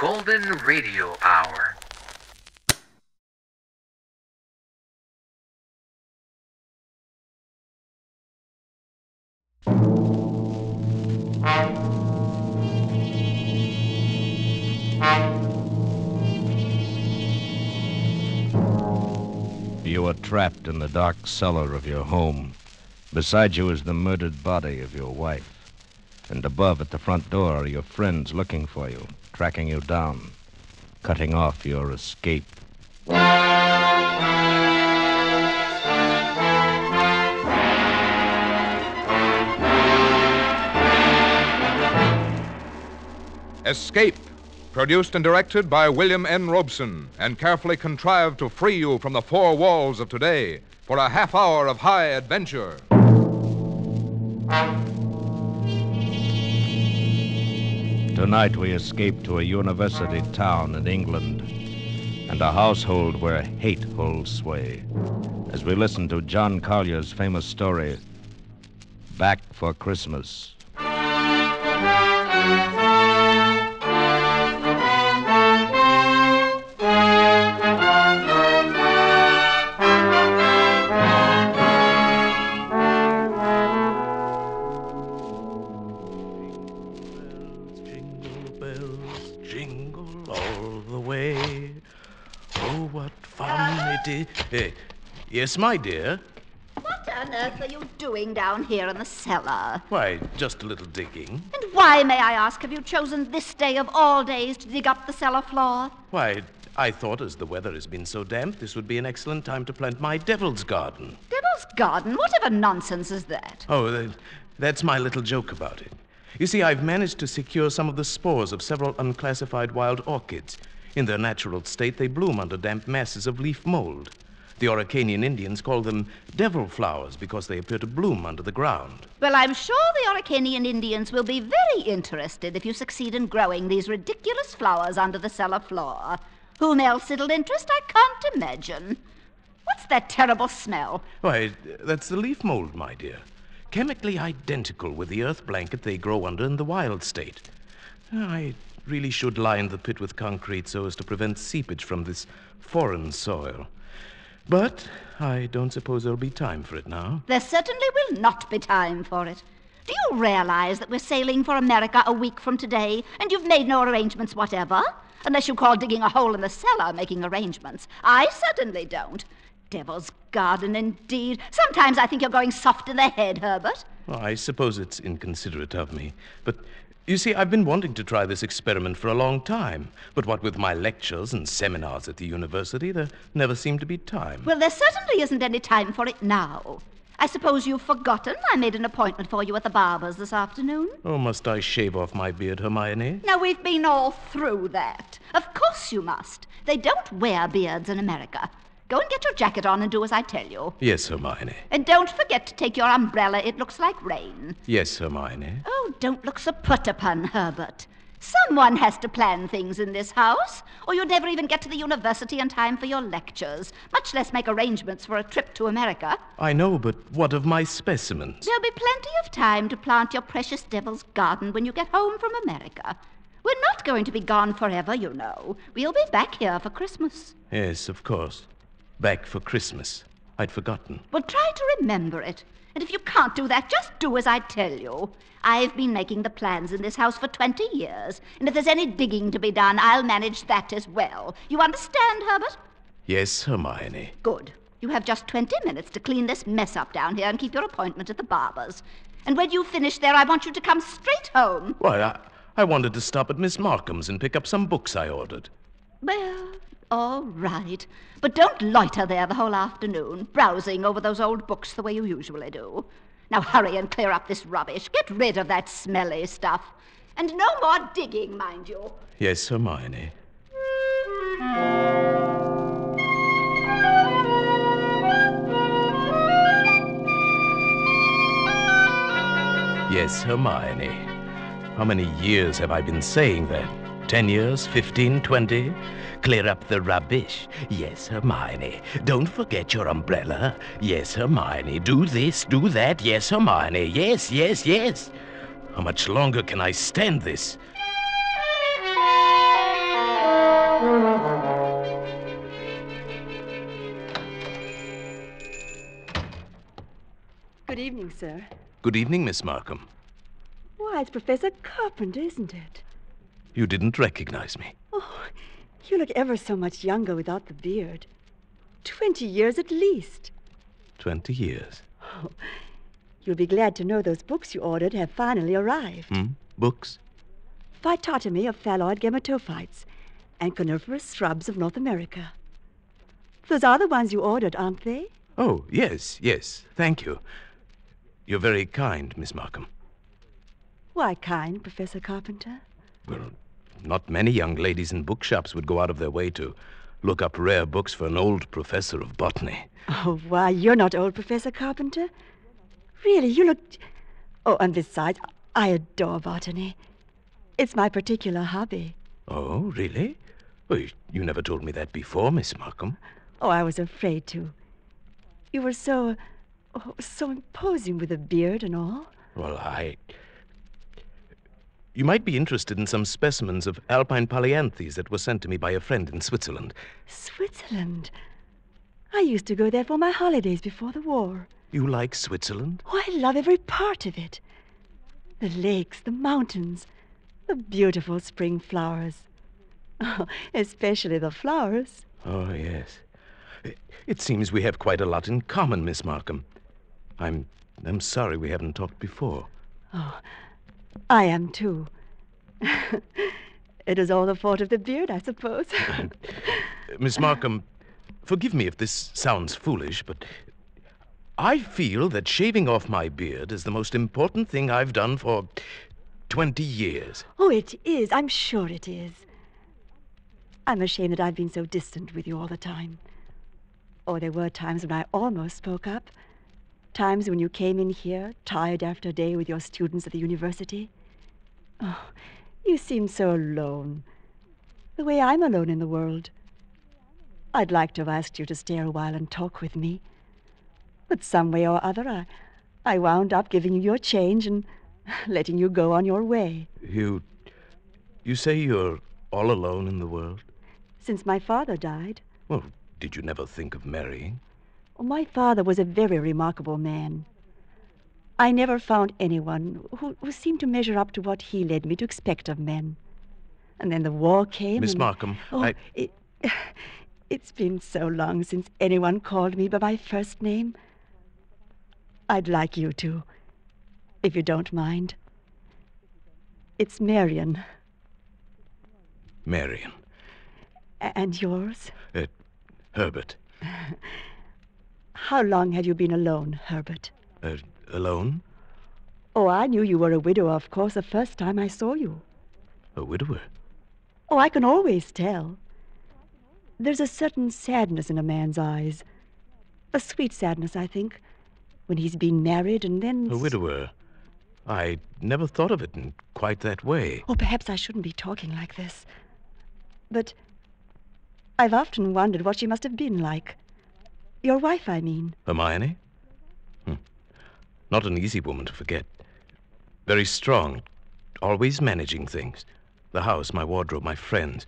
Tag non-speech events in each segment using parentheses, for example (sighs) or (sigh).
Golden Radio Hour. You are trapped in the dark cellar of your home. Beside you is the murdered body of your wife. And above at the front door are your friends looking for you, tracking you down, cutting off your escape. Escape, produced and directed by William N. Robson, and carefully contrived to free you from the four walls of today for a half hour of high adventure. Tonight we escape to a university town in England and a household where hate holds sway. As we listen to John Collier's famous story, Back for Christmas. Yes, my dear. What on earth are you doing down here in the cellar? Why, just a little digging. And why, may I ask, have you chosen this day of all days to dig up the cellar floor? Why, I thought as the weather has been so damp, this would be an excellent time to plant my devil's garden. Devil's Garden? Whatever nonsense is that? Oh, th- that's my little joke about it. You see, I've managed to secure some of the spores of several unclassified wild orchids. In their natural state, they bloom under damp masses of leaf mold. The Araucanian Indians call them devil flowers because they appear to bloom under the ground. Well, I'm sure the Araucanian Indians will be very interested if you succeed in growing these ridiculous flowers under the cellar floor. Whom else it'll interest, I can't imagine. What's that terrible smell? Why, that's the leaf mold, my dear. Chemically identical with the earth blanket they grow under in the wild state. I really should line the pit with concrete so as to prevent seepage from this foreign soil. But I don't suppose there'll be time for it now. There certainly will not be time for it. Do you realize that we're sailing for America a week from today, and you've made no arrangements whatever? Unless you call digging a hole in the cellar making arrangements. I certainly don't. Devil's garden, indeed. Sometimes I think you're going soft in the head, Herbert. Well, I suppose it's inconsiderate of me. But you see, I've been wanting to try this experiment for a long time. But what with my lectures and seminars at the university, there never seemed to be time. Well, there certainly isn't any time for it now. I suppose you've forgotten I made an appointment for you at the barber's this afternoon. Oh, must I shave off my beard, Hermione? Now, we've been all through that. Of course you must. They don't wear beards in America. Go and get your jacket on and do as I tell you. Yes, Hermione. And don't forget to take your umbrella. It looks like rain. Yes, Hermione. Oh, don't look so put upon, Herbert. Someone has to plan things in this house, or you'd never even get to the university in time for your lectures, much less make arrangements for a trip to America. I know, but what of my specimens? There'll be plenty of time to plant your precious devil's garden when you get home from America. We're not going to be gone forever, you know. We'll be back here for Christmas. Yes, of course. Back for Christmas. I'd forgotten. Well, try to remember it. And if you can't do that, just do as I tell you. I've been making the plans in this house for 20 years, and if there's any digging to be done, I'll manage that as well. You understand, Herbert? Yes, Hermione. Good. You have just 20 minutes to clean this mess up down here and keep your appointment at the barber's. And when you finish there, I want you to come straight home. Why, I, I wanted to stop at Miss Markham's and pick up some books I ordered. Well, all right. But don't loiter there the whole afternoon, browsing over those old books the way you usually do. Now hurry and clear up this rubbish. Get rid of that smelly stuff. And no more digging, mind you. Yes, Hermione. Yes, Hermione. How many years have I been saying that? 10 years, 15, 20. Clear up the rubbish. Yes, Hermione. Don't forget your umbrella. Yes, Hermione. Do this, do that. Yes, Hermione. Yes, yes, yes. How much longer can I stand this? Good evening, sir. Good evening, Miss Markham. Why, it's Professor Carpenter, isn't it? You didn't recognize me. Oh, you look ever so much younger without the beard. Twenty years at least. Twenty years. Oh, you'll be glad to know those books you ordered have finally arrived. Hmm? Books? Phytotomy of phalloid gametophytes and coniferous shrubs of North America. Those are the ones you ordered, aren't they? Oh, yes, yes. Thank you. You're very kind, Miss Markham. Why kind, Professor Carpenter? Well, not many young ladies in bookshops would go out of their way to look up rare books for an old professor of botany. Oh, why, you're not old, Professor Carpenter. Really, you look. Oh, and besides, I adore botany. It's my particular hobby. Oh, really? Well, you never told me that before, Miss Markham. Oh, I was afraid to. You were so. Oh, so imposing with a beard and all. Well, I. You might be interested in some specimens of alpine polyanthes that were sent to me by a friend in Switzerland. Switzerland? I used to go there for my holidays before the war. You like Switzerland? Oh, I love every part of it. The lakes, the mountains, the beautiful spring flowers. (laughs) Oh, especially the flowers. Oh, yes. It seems we have quite a lot in common, Miss Markham. I'm I'm sorry we haven't talked before. Oh, I am too. (laughs) it is all the fault of the beard, I suppose. (laughs) Miss Markham, forgive me if this sounds foolish, but I feel that shaving off my beard is the most important thing I've done for 20 years. Oh, it is. I'm sure it is. I'm ashamed that I've been so distant with you all the time. Oh, there were times when I almost spoke up. Times when you came in here, tired after day with your students at the university. Oh, you seemed so alone. The way I'm alone in the world. I'd like to have asked you to stay a while and talk with me. But some way or other, I, I wound up giving you your change and (laughs) letting you go on your way. You. You say you're all alone in the world? Since my father died. Well, did you never think of marrying? My father was a very remarkable man. I never found anyone who, who seemed to measure up to what he led me to expect of men. And then the war came. Miss and- Markham, oh, I- It, (sighs) it's been so long since anyone called me by my first name. I'd like you to, if you don't mind. It's Marion. Marion. And yours? Uh, Herbert. (laughs) How long have you been alone, Herbert? Uh, alone? Oh, I knew you were a widower, of course, the first time I saw you. A widower? Oh, I can always tell. There's a certain sadness in a man's eyes. A sweet sadness, I think, when he's been married and then. A widower? I never thought of it in quite that way. Oh, perhaps I shouldn't be talking like this. But I've often wondered what she must have been like. Your wife, I mean. Hermione? Hmm. Not an easy woman to forget. Very strong, always managing things. The house, my wardrobe, my friends.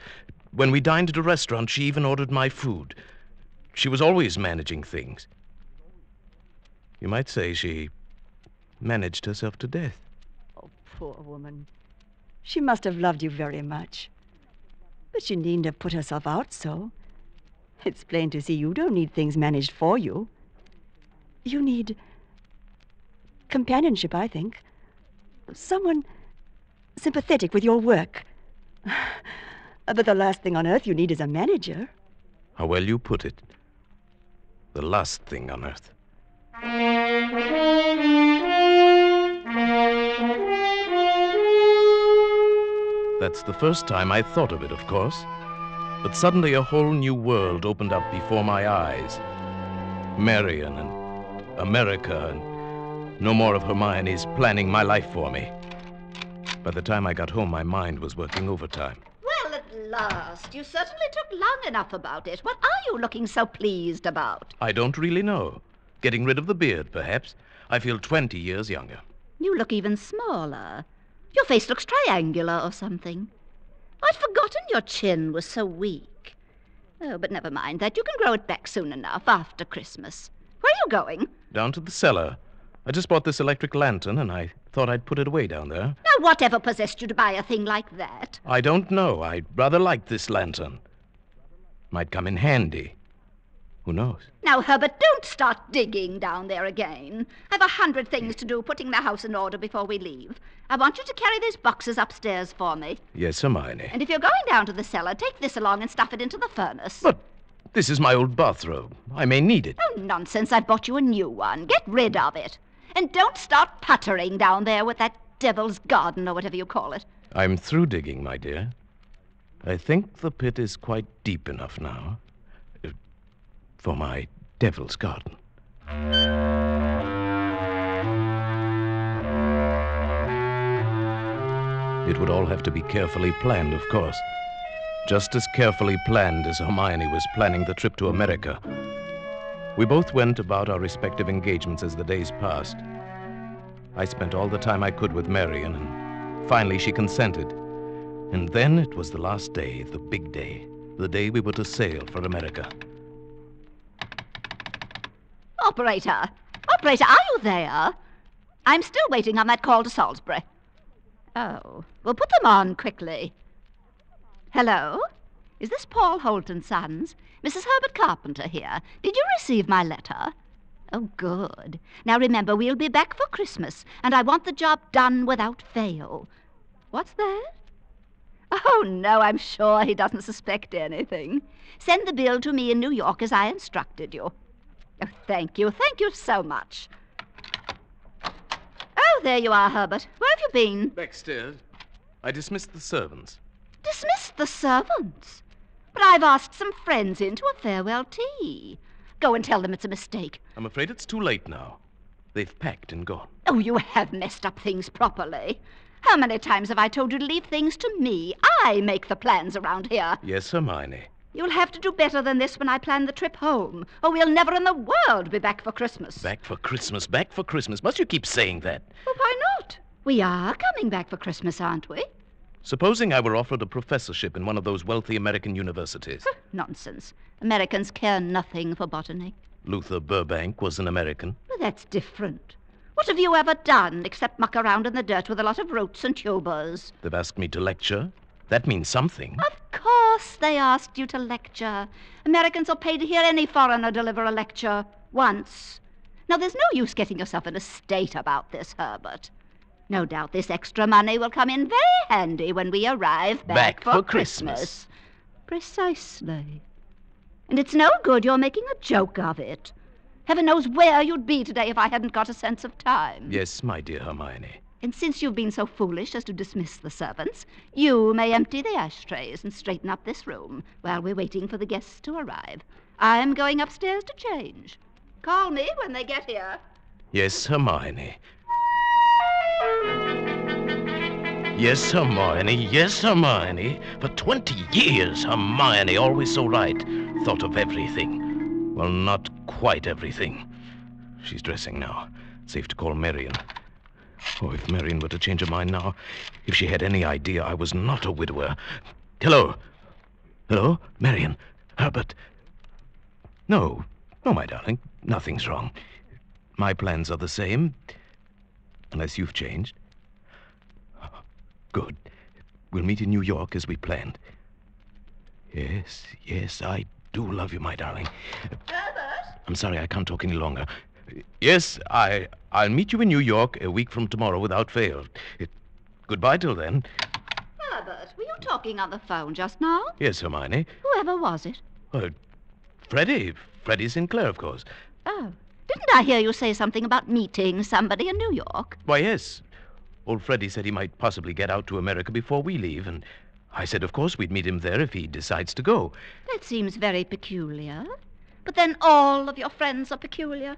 When we dined at a restaurant, she even ordered my food. She was always managing things. You might say she managed herself to death. Oh, poor woman. She must have loved you very much. But she needn't have put herself out so. It's plain to see you don't need things managed for you. You need companionship, I think. Someone sympathetic with your work. (sighs) but the last thing on earth you need is a manager. How well you put it. The last thing on earth. That's the first time I thought of it, of course. But suddenly a whole new world opened up before my eyes. Marion and America and no more of Hermione's planning my life for me. By the time I got home, my mind was working overtime. Well, at last. You certainly took long enough about it. What are you looking so pleased about? I don't really know. Getting rid of the beard, perhaps. I feel 20 years younger. You look even smaller. Your face looks triangular or something. I'd forgotten your chin was so weak. Oh, but never mind that. You can grow it back soon enough after Christmas. Where are you going? Down to the cellar. I just bought this electric lantern and I thought I'd put it away down there. Now, whatever possessed you to buy a thing like that? I don't know. I rather like this lantern. Might come in handy. Who knows? Now, Herbert, don't start digging down there again. I've a hundred things to do putting the house in order before we leave. I want you to carry these boxes upstairs for me. Yes, Hermione. And if you're going down to the cellar, take this along and stuff it into the furnace. But this is my old bathrobe. I may need it. Oh, nonsense. I bought you a new one. Get rid of it. And don't start puttering down there with that devil's garden or whatever you call it. I'm through digging, my dear. I think the pit is quite deep enough now for my devil's garden. It would all have to be carefully planned, of course. Just as carefully planned as Hermione was planning the trip to America. We both went about our respective engagements as the days passed. I spent all the time I could with Marion, and finally she consented. And then it was the last day, the big day, the day we were to sail for America. Operator! Operator, are you there? I'm still waiting on that call to Salisbury. Oh, well, put them on quickly. Hello? Is this Paul Holt and Sons? Mrs. Herbert Carpenter here. Did you receive my letter? Oh, good. Now remember, we'll be back for Christmas, and I want the job done without fail. What's that? Oh, no, I'm sure he doesn't suspect anything. Send the bill to me in New York as I instructed you. Oh, thank you. Thank you so much. Oh, there you are, Herbert. Where have you been? Backstairs. I dismissed the servants. Dismissed the servants. But I've asked some friends in to a farewell tea. Go and tell them it's a mistake. I'm afraid it's too late now. They've packed and gone. Oh, you have messed up things properly. How many times have I told you to leave things to me? I make the plans around here. Yes, Hermione. You'll have to do better than this when I plan the trip home, or we'll never in the world be back for Christmas. Back for Christmas, back for Christmas. Must you keep saying that? Well, why not? We are coming back for Christmas, aren't we? Supposing I were offered a professorship in one of those wealthy American universities. Nonsense. Americans care nothing for botany. Luther Burbank was an American. Well, that's different. What have you ever done except muck around in the dirt with a lot of roots and tubers? They've asked me to lecture. That means something. Of course they asked you to lecture. Americans are paid to hear any foreigner deliver a lecture once. Now, there's no use getting yourself in a state about this, Herbert. No doubt this extra money will come in very handy when we arrive back, Back for Christmas. Precisely. And it's no good your making a joke of it. Heaven knows where you'd be today if I hadn't got a sense of time. Yes, my dear Hermione. And since you've been so foolish as to dismiss the servants, you may empty the ashtrays and straighten up this room while we're waiting for the guests to arrive. I'm going upstairs to change. Call me when they get here. Yes, Hermione. Yes, Hermione. Yes, Hermione. For 20 years, Hermione, always so right, thought of everything. Well, not quite everything. She's dressing now. Safe to call Marion. Oh, if Marion were to change her mind now, if she had any idea I was not a widower. Hello. Hello, Marion. Herbert. No, no, my darling. Nothing's wrong. My plans are the same, unless you've changed. Good. We'll meet in New York as we planned. Yes, yes, I do love you, my darling. Herbert? I'm sorry I can't talk any longer. Yes, I I'll meet you in New York a week from tomorrow without fail. It, goodbye till then. Herbert, were you talking on the phone just now? Yes, Hermione. Whoever was it? Uh, Freddie. Freddie Sinclair, of course. Oh, didn't I hear you say something about meeting somebody in New York? Why, yes. Old Freddie said he might possibly get out to America before we leave, and I said, of course, we'd meet him there if he decides to go. That seems very peculiar. But then all of your friends are peculiar.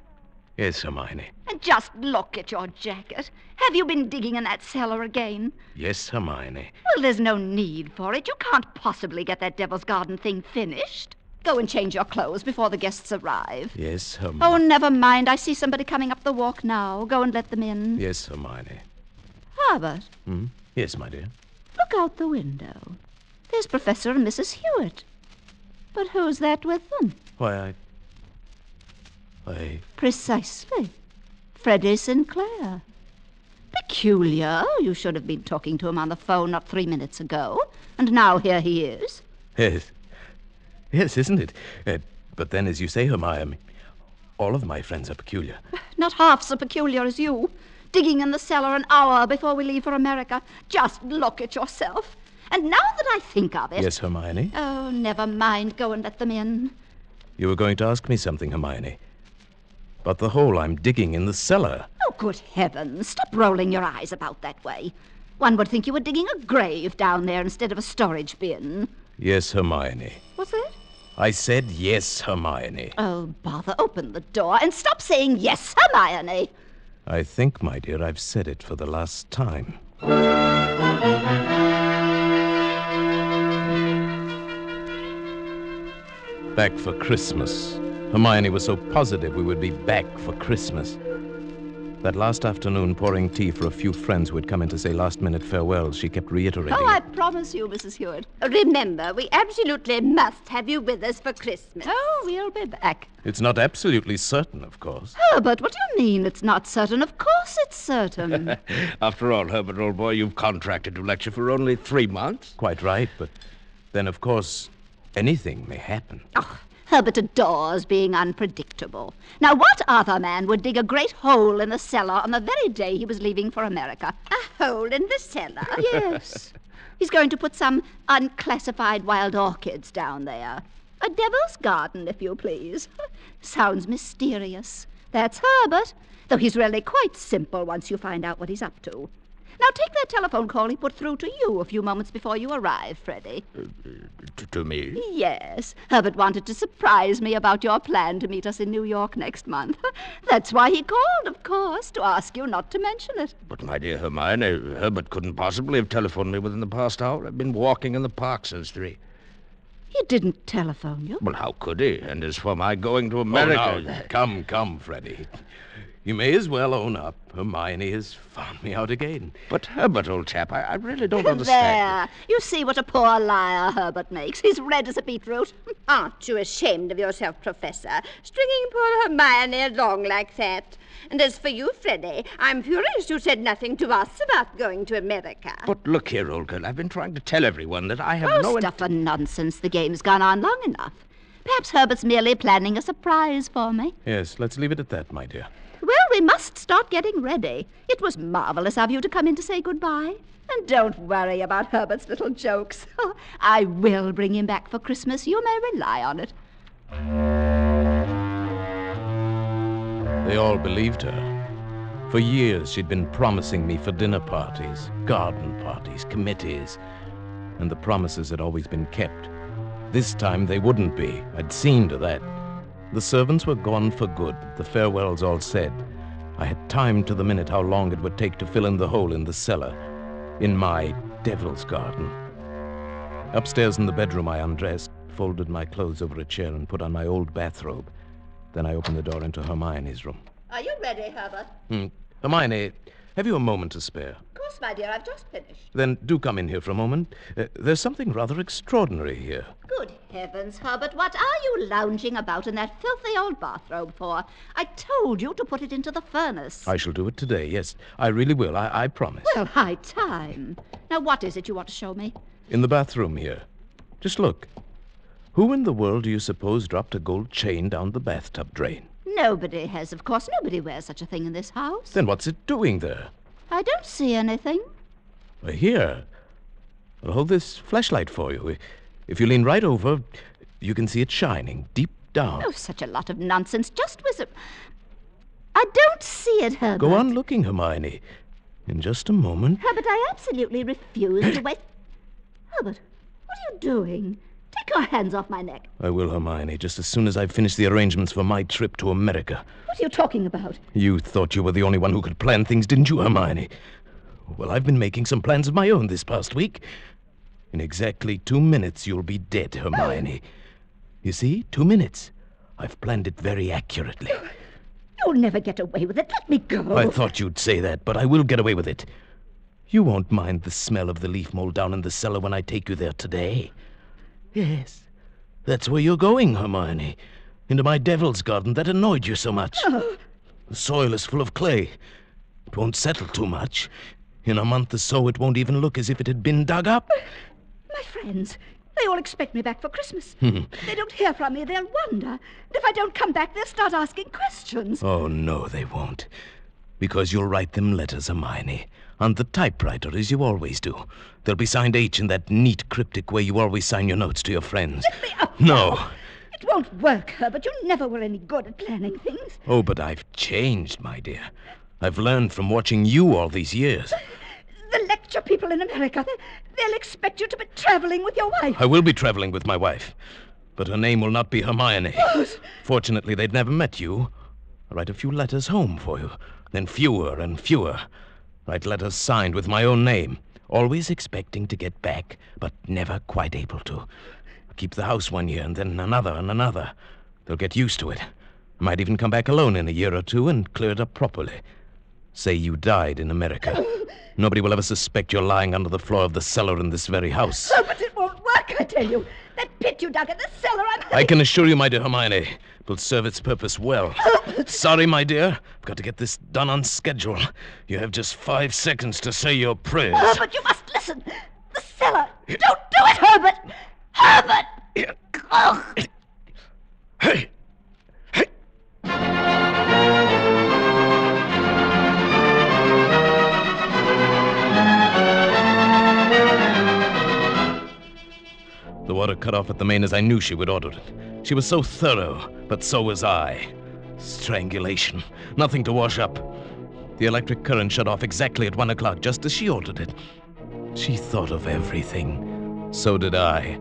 Yes, Hermione. And just look at your jacket. Have you been digging in that cellar again? Yes, Hermione. Well, there's no need for it. You can't possibly get that Devil's Garden thing finished. Go and change your clothes before the guests arrive. Yes, Hermione. Oh, never mind. I see somebody coming up the walk now. Go and let them in. Yes, Hermione. Herbert, Hmm? Yes, my dear. look out the window. There's Professor and Mrs. Hewitt. But who's that with them? Why, I. I. Precisely. Freddie Sinclair. Peculiar. You should have been talking to him on the phone not three minutes ago. And now here he is. Yes. Yes, isn't it? Uh, but then, as you say, Hermione, all of my friends are peculiar. (sighs) Not half so peculiar as you. Digging in the cellar an hour before we leave for America. Just look at yourself. And now that I think of it. Yes, Hermione? Oh, never mind. Go and let them in. You were going to ask me something, Hermione. But the hole I'm digging in the cellar. Oh, good heavens. Stop rolling your eyes about that way. One would think you were digging a grave down there instead of a storage bin. Yes, Hermione. What's that? I said yes, Hermione. Oh, bother. Open the door and stop saying yes, Hermione. I think, my dear, I've said it for the last time. Back for Christmas. Hermione was so positive we would be back for Christmas. That last afternoon, pouring tea for a few friends who had come in to say last minute farewells, she kept reiterating. Oh, I promise you, Mrs. Hewitt. Remember, we absolutely must have you with us for Christmas. Oh, we'll be back. It's not absolutely certain, of course. Oh, Herbert, what do you mean it's not certain? Of course it's certain. (laughs) After all, Herbert, old boy, you've contracted to lecture for only three months. Quite right, but then, of course, anything may happen. oh, Herbert adores being unpredictable. Now, what other man would dig a great hole in the cellar on the very day he was leaving for America? A hole in the cellar. (laughs) Yes. He's going to put some unclassified wild orchids down there. A devil's garden, if you please. (laughs) Sounds mysterious. That's Herbert, though he's really quite simple once you find out what he's up to. Now take that telephone call he put through to you a few moments before you arrived, Freddie. Uh, to, to me? Yes, Herbert wanted to surprise me about your plan to meet us in New York next month. (laughs) That's why he called, of course, to ask you not to mention it. But, my dear Hermione, Herbert couldn't possibly have telephoned me within the past hour. I've been walking in the park since three. He didn't telephone you. Well, how could he? And as for my going to Oh, America. now, come, come, Freddie. You may as well own up. Hermione has found me out again. But, Herbert, old chap, I, I really don't understand. There. You see what a poor liar Herbert makes. He's red as a beetroot. (laughs) Aren't you ashamed of yourself, Professor? Stringing poor Hermione along like that. And as for you, Freddie, I'm furious you said nothing to us about going to America. But look here, old girl, I've been trying to tell everyone that I have Oh, no... in- stuff and nonsense. The game's gone on long enough. Perhaps Herbert's merely planning a surprise for me. Yes, let's leave it at that, my dear. Well, we must start getting ready. It was marvelous of you to come in to say goodbye. And don't worry about Herbert's little jokes. (laughs) Oh, I will bring him back for Christmas. You may rely on it. They all believed her. For years, she'd been promising me for dinner parties, garden parties, committees, and the promises had always been kept. This time they wouldn't be. I'd seen to that. The servants were gone for good, the farewells all said. I had timed to the minute how long it would take to fill in the hole in the cellar, in my devil's garden. Upstairs in the bedroom, I undressed, folded my clothes over a chair, and put on my old bathrobe. Then I opened the door into Hermione's room. Are you ready, Herbert? Hmm. Hermione, have you a moment to spare? Of course, my dear. I've just finished. Then do come in here for a moment. Uh, there's something rather extraordinary here. Good heavens, Herbert, what are you lounging about in that filthy old bathrobe for? I told you to put it into the furnace. I shall do it today, yes. I really will, I, I promise. Well, high time. Now, what is it you want to show me? In the bathroom here. Just look. Who in the world do you suppose dropped a gold chain down the bathtub drain? Nobody has, of course. Nobody wears such a thing in this house. Then what's it doing there? I don't see anything. Here. I'll hold this flashlight for you. If you lean right over, you can see it shining deep down. Oh, such a lot of nonsense. Just whisper. I don't see it, Herbert. Go on looking, Hermione. In just a moment. Herbert, I absolutely refuse to (gasps) wait. Herbert, what are you doing? Take your hands off my neck. I will, Hermione, just as soon as I've finished the arrangements for my trip to America. What are you talking about? You thought you were the only one who could plan things, didn't you, Hermione? Well, I've been making some plans of my own this past week. In exactly two minutes, you'll be dead, Hermione. You see, two minutes. I've planned it very accurately. You'll never get away with it. Let me go. I thought you'd say that, but I will get away with it. You won't mind the smell of the leaf mold down in the cellar when I take you there today. Yes, that's where you're going, Hermione. Into my devil's garden that annoyed you so much. The soil is full of clay. It won't settle too much. In a month or so, it won't even look as if it had been dug up. My friends, they all expect me back for Christmas. Hmm. They don't hear from me, they'll wonder. And if I don't come back, they'll start asking questions. Oh, no, they won't. Because you'll write them letters, Hermione, on the typewriter, as you always do. They'll be signed H in that neat, cryptic way you always sign your notes to your friends. Let me up No. It won't work, Herbert. You never were any good at planning things. Oh, but I've changed, my dear. I've learned from watching you all these years. The lecture people in America, they- they'll expect you to be traveling with your wife. I will be traveling with my wife, but her name will not be Hermione. Fortunately, they'd never met you. I'll write a few letters home for you, then fewer and fewer. Write letters signed with my own name, always expecting to get back, but never quite able to. Keep the house one year and then another and another. They'll get used to it. I might even come back alone in a year or two and clear it up properly. Say you died in America. (laughs) Nobody will ever suspect you're lying under the floor of the cellar in this very house. Oh, but it won't I tell you. That pit you dug in the cellar, I'm... I can assure you, my dear Hermione, it will serve its purpose well. (laughs) Sorry, my dear. I've got to get this done on schedule. You have just five seconds to say your prayers. Herbert, you must listen. The cellar. Don't do it, Herbert. Herbert! Oh. Hey! Hey! The water cut off at the main as I knew she would order it. She was so thorough, but so was I. Strangulation. Nothing to wash up. The electric current shut off exactly at one o'clock, just as she ordered it. She thought of everything. So did I.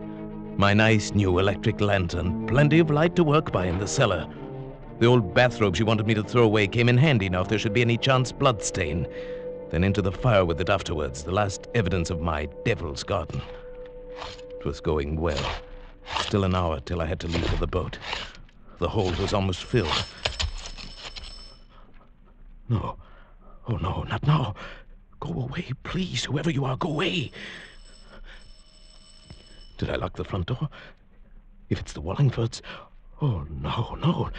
My nice new electric lantern, plenty of light to work by in the cellar. The old bathrobe she wanted me to throw away came in handy now if there should be any chance blood stain. Then into the fire with it afterwards, the last evidence of my devil's garden. Was going well. Still an hour till I had to leave for the boat. The hold was almost filled. No. Oh, no, not now. Go away, please. Whoever you are, go away. Did I lock the front door? If it's the Wallingfords. Oh, no, no.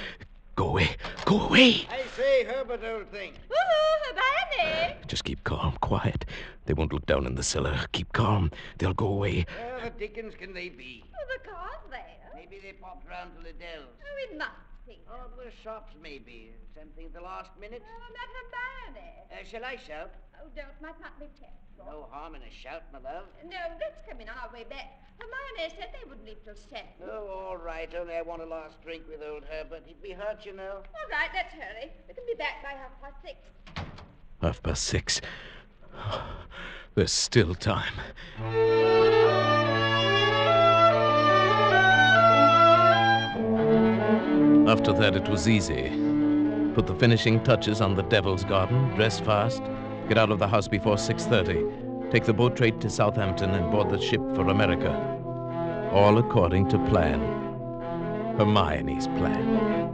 Go away. Go away. I say, Herbert, old thing. Woohoo, Hermione! Just keep calm, quiet. They won't look down in the cellar. Keep calm. They'll go away. Where the dickens can they be? Oh, the car's there. Maybe they popped round to Liddell's. Oh, it must be. Oh, the shops, maybe. Something at the last minute. Oh, not Hermione. Uh, shall I shout? Oh, don't. Might not be test. No harm in a shout, my love. No, let's come in on our way back. Hermione said they wouldn't leave till seven. Oh, all right. Only I want a last drink with old Herbert. He'd be hurt, you know. All right, let's hurry. We can be back by half past six. Half past six. (sighs) There's still time. After that, it was easy. Put the finishing touches on the Devil's Garden, dress fast, get out of the house before 6.30, take the boat trade to Southampton and board the ship for America. All according to plan. Hermione's plan.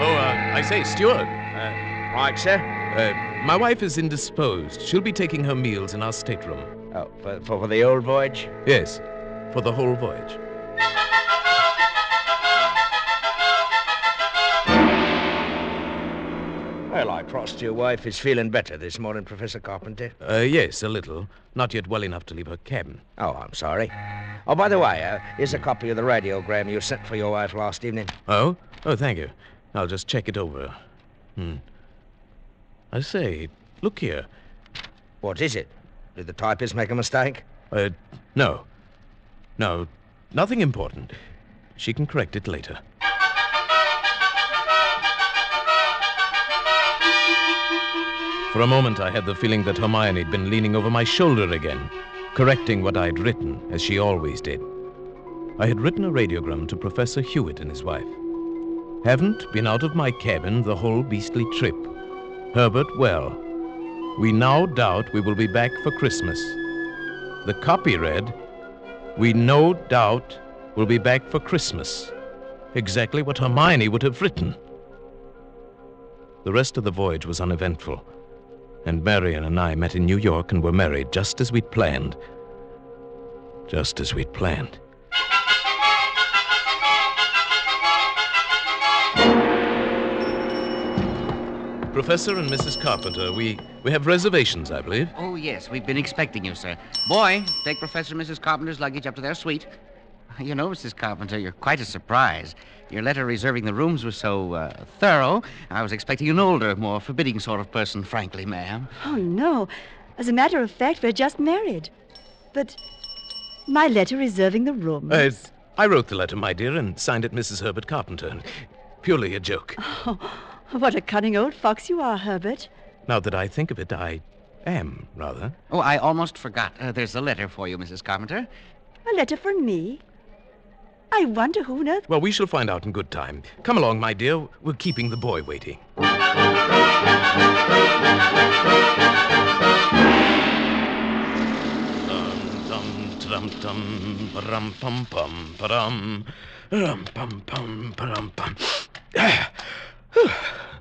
Oh, uh, I say, Stuart. Right, sir. Uh, my wife is indisposed. She'll be taking her meals in our stateroom. Oh, for, for, for the old voyage? Yes, for the whole voyage. Well, I trust your wife is feeling better this morning, Professor Carpenter. Uh, yes, a little. Not yet well enough to leave her cabin. Oh, I'm sorry. Oh, by the way, uh, here's a copy of the radiogram you sent for your wife last evening. Oh? Oh, thank you. I'll just check it over. Hmm. I say, look here. What is it? Did the typist make a mistake? Uh, no. No, nothing important. She can correct it later. For a moment, I had the feeling that Hermione had been leaning over my shoulder again, correcting what I'd written, as she always did. I had written a radiogram to Professor Hewitt and his wife. Haven't been out of my cabin the whole beastly trip. Herbert well. We now doubt we will be back for Christmas. The copy read, We no doubt will be back for Christmas. Exactly what Hermione would have written. The rest of the voyage was uneventful, and Marion and I met in New York and were married just as we'd planned. Just as we'd planned. Professor and Mrs. Carpenter, we, we have reservations, I believe. Oh, yes, we've been expecting you, sir. Boy, take Professor and Mrs. Carpenter's luggage up to their suite. (laughs) You know, Mrs. Carpenter, you're quite a surprise. Your letter reserving the rooms was so uh, thorough. I was expecting an older, more forbidding sort of person, frankly, ma'am. Oh, no. As a matter of fact, we're just married. But my letter reserving the room. Uh, I wrote the letter, my dear, and signed it Mrs. Herbert Carpenter. Purely a joke. Oh, what a cunning old fox you are, Herbert. Now that I think of it, I am, rather. Oh, I almost forgot. Uh, there's a letter for you, Mrs. Carpenter. A letter for me? I wonder who on earth. Well, we shall find out in good time. Come along, my dear. We're keeping the boy waiting. Dum dum dum dum rum pum pum rum rum pum pum rum pum.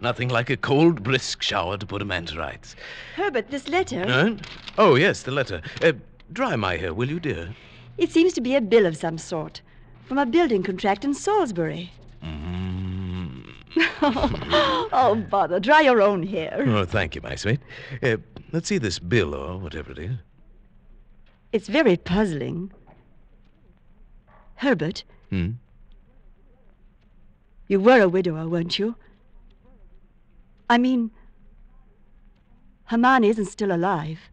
Nothing like a cold, brisk shower to put a man to rights. Herbert, this letter. Oh, yes, the letter. Uh, dry my hair, will you, dear? It seems to be a bill of some sort from a building contract in Salisbury. Mm. (laughs) oh, bother. Dry your own hair. Oh, thank you, my sweet. Uh, let's see this bill or whatever it is. It's very puzzling. Herbert, Hmm? you were a widower, weren't you? I mean, Hermione isn't still alive.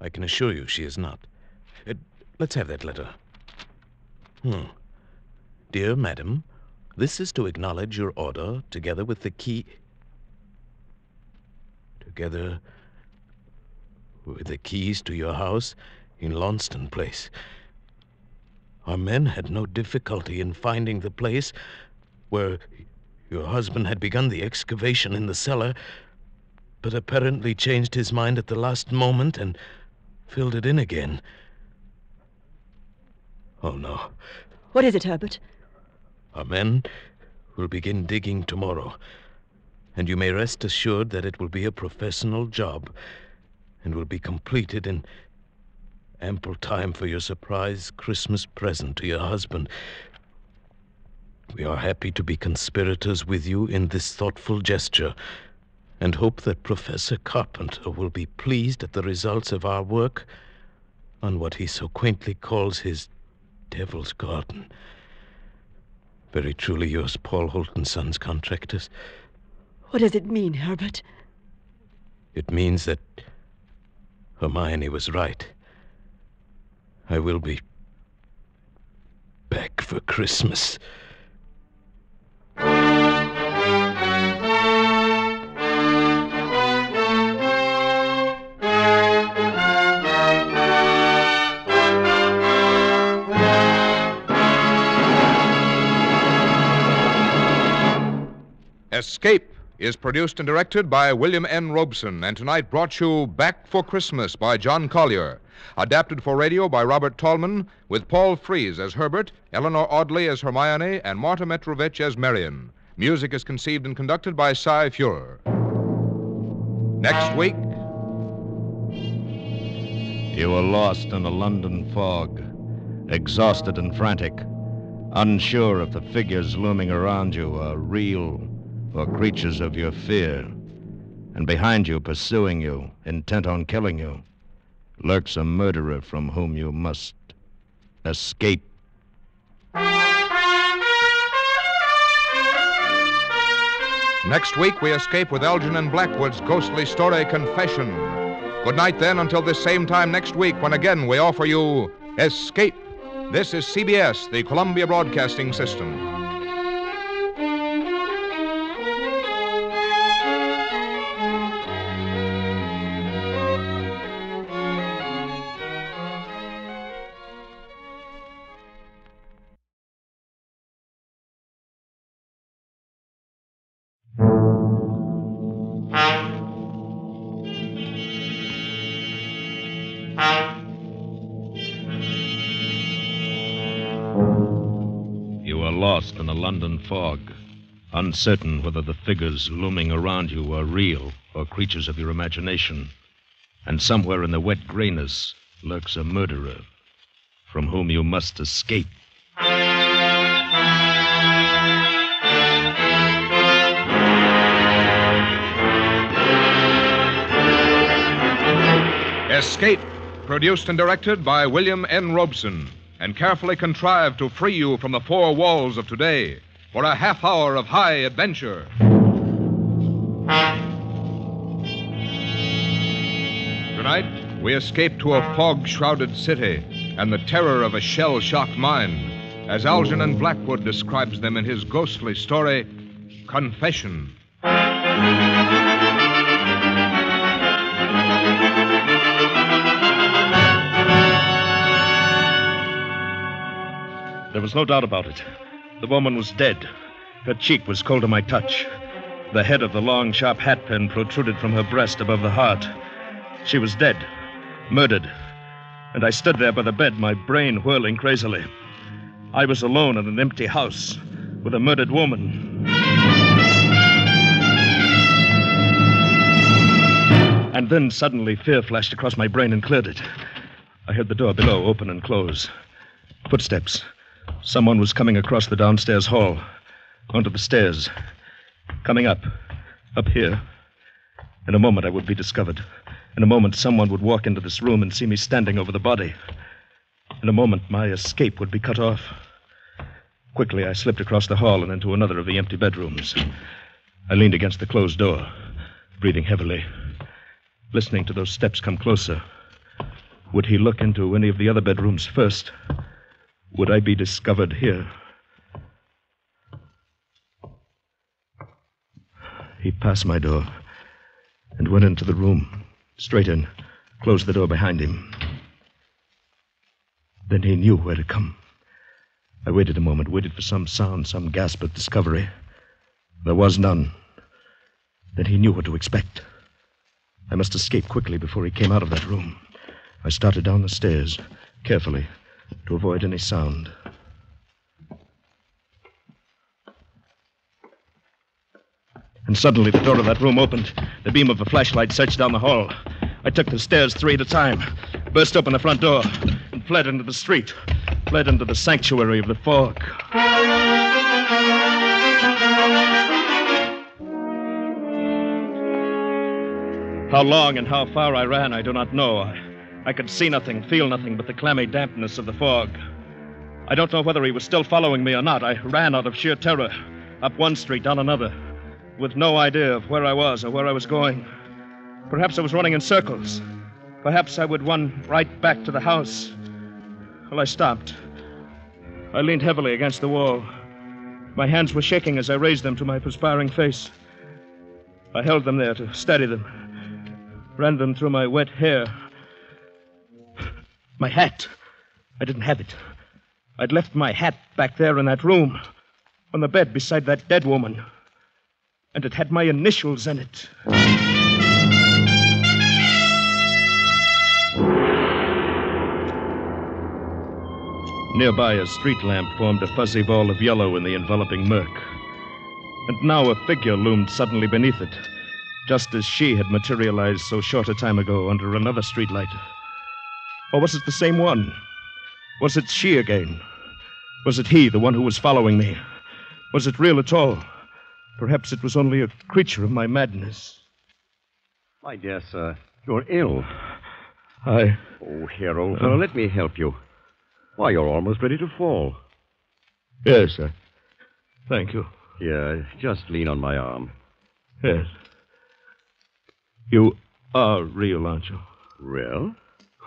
I can assure you she is not. Uh, let's have that letter. Hmm. Dear madam, this is to acknowledge your order together with the key. Together with the keys to your house in Launceston Place. Our men had no difficulty in finding the place where your husband had begun the excavation in the cellar, but apparently changed his mind at the last moment and filled it in again. Oh, no. What is it, Herbert? Our men will begin digging tomorrow, and you may rest assured that it will be a professional job and will be completed in ample time for your surprise Christmas present to your husband. We are happy to be conspirators with you in this thoughtful gesture and hope that Professor Carpenter will be pleased at the results of our work on what he so quaintly calls his Devil's Garden. Very truly yours, Paul Holt and Sons Contractors. What does it mean, Herbert? It means that Hermione was right. I will be back for Christmas. Escape is produced and directed by William N. Robson, and tonight brought you Back for Christmas by John Collier. Adapted for radio by Robert Tallman, with Paul Frees as Herbert, Eleanor Audley as Hermione, and Marta Metrovich as Marion. Music is conceived and conducted by Cy Feuer. Next week, You were lost in a London fog, exhausted and frantic, unsure if the figures looming around you are real or creatures of your fear. And behind you, pursuing you, intent on killing you, lurks a murderer from whom you must escape. next week we escape with Algernon Blackwood's ghostly story Confession. Good night then until this same time next week when again we offer you Escape. This is CBS, the Columbia Broadcasting System. lost in the London fog, uncertain whether the figures looming around you are real or creatures of your imagination. And somewhere in the wet grayness lurks a murderer from whom you must escape. Escape, produced and directed by William N. Robson and carefully contrived to free you from the four walls of today for a half hour of high adventure. Tonight, we escape to a fog shrouded city and the terror of a shell shocked mind, as Algernon Blackwood describes them in his ghostly story, Confession. Was no doubt about it. The woman was dead. Her cheek was cold to my touch. The head of the long, sharp hat pin protruded from her breast above the heart. She was dead, murdered. And I stood there by the bed, my brain whirling crazily. I was alone in an empty house with a murdered woman. And then suddenly fear flashed across my brain and cleared it. I heard the door below open and close. Footsteps. Someone was coming across the downstairs hall, onto the stairs. Coming up. Up here. In a moment, I would be discovered. In a moment, someone would walk into this room and see me standing over the body. In a moment, my escape would be cut off. Quickly, I slipped across the hall and into another of the empty bedrooms. I leaned against the closed door, breathing heavily, listening to those steps come closer. Would he look into any of the other bedrooms first? Would I be discovered here? He passed my door and went into the room, straight in, closed the door behind him. Then he knew where to come. I waited a moment, waited for some sound, some gasp of discovery. There was none. Then he knew what to expect. I must escape quickly before he came out of that room. I started down the stairs, carefully, to avoid any sound. And suddenly the door of that room opened. The beam of a flashlight searched down the hall. I took the stairs three at a time, burst open the front door, and fled into the street, fled into the sanctuary of the fog. How long and how far I ran, I do not know. I, I could see nothing, feel nothing but the clammy dampness of the fog. I don't know whether he was still following me or not. I ran out of sheer terror, up one street, down another, with no idea of where I was or where I was going. Perhaps I was running in circles. Perhaps I would run right back to the house. Well, I stopped. I leaned heavily against the wall. My hands were shaking as I raised them to my perspiring face. I held them there to steady them, ran them through my wet hair. My hat. I didn't have it. I'd left my hat back there in that room, on the bed beside that dead woman. And it had my initials in it. Nearby, a street lamp formed a fuzzy ball of yellow in the enveloping murk. And now a figure loomed suddenly beneath it, just as she had materialized so short a time ago under another streetlight. Or was it the same one? Was it she again? Was it he, the one who was following me? Was it real at all? Perhaps it was only a creature of my madness. My dear sir, you're ill. I. Oh, here, old fellow, let me help you. Why, you're almost ready to fall. Yes, sir. Thank you. Here, just lean on my arm. Yes. You are real, aren't you? Real?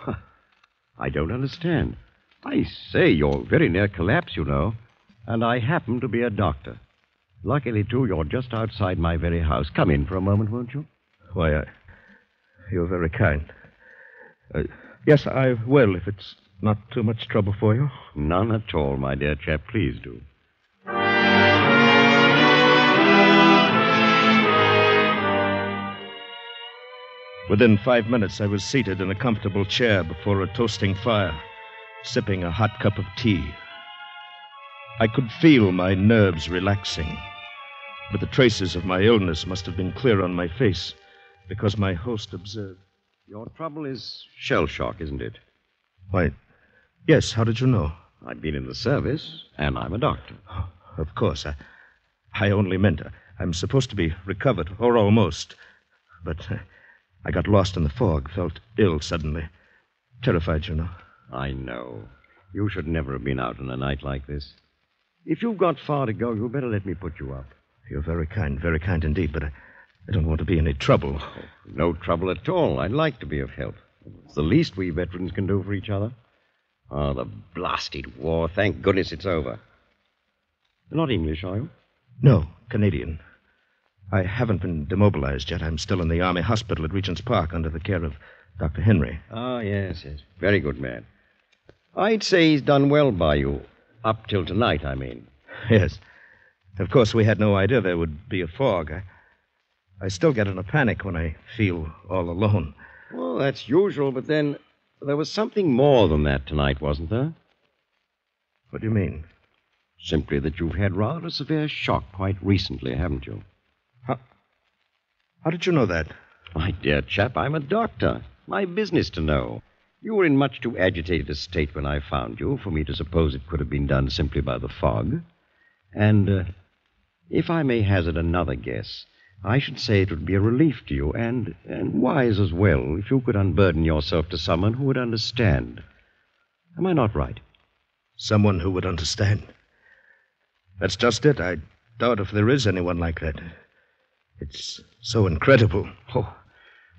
(laughs) I don't understand. I say, you're very near collapse, you know. And I happen to be a doctor. Luckily, too, you're just outside my very house. Come in for a moment, won't you? Why, I, you're very kind. Uh, yes, I will, if it's not too much trouble for you. None at all, my dear chap. Please do. Within five minutes, I was seated in a comfortable chair before a toasting fire, sipping a hot cup of tea. I could feel my nerves relaxing, but the traces of my illness must have been clear on my face because my host observed. Your trouble is shell shock, isn't it? Why, yes, how did you know? I've been in the service, and I'm a doctor. Oh, (gasps) of course. I, I only meant uh, I'm supposed to be recovered, or almost. But uh, I got lost in the fog, felt ill suddenly. Terrified, you know. I know. You should never have been out on a night like this. If you've got far to go, you'd better let me put you up. You're very kind, very kind indeed, but I, I don't want to be any trouble. Oh, no trouble at all. I'd like to be of help. It's the least we veterans can do for each other. Oh, the blasted war. Thank goodness it's over. You're not English, are you? No, Canadian. I haven't been demobilized yet. I'm still in the Army hospital at Regent's Park under the care of Dr. Henry. Ah, yes, yes. Very good man. I'd say he's done well by you. Up till tonight, I mean. Yes. Of course, we had no idea there would be a fog. I, I still get in a panic when I feel all alone. Well, that's usual, but then there was something more than that tonight, wasn't there? What do you mean? Simply that you've had rather a severe shock quite recently, haven't you? How, did you know that? My dear chap, I'm a doctor. My business to know. You were in much too agitated a state when I found you for me to suppose it could have been done simply by the fog. And uh, if I may hazard another guess, I should say it would be a relief to you and, and wise as well if you could unburden yourself to someone who would understand. Am I not right? Someone who would understand. That's just it. I doubt if there is anyone like that. It's so incredible. Oh,